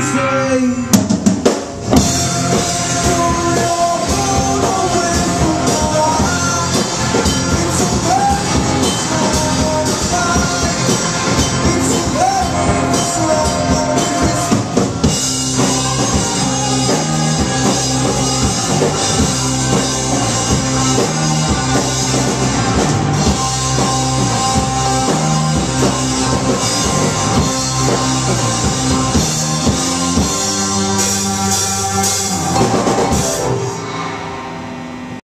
say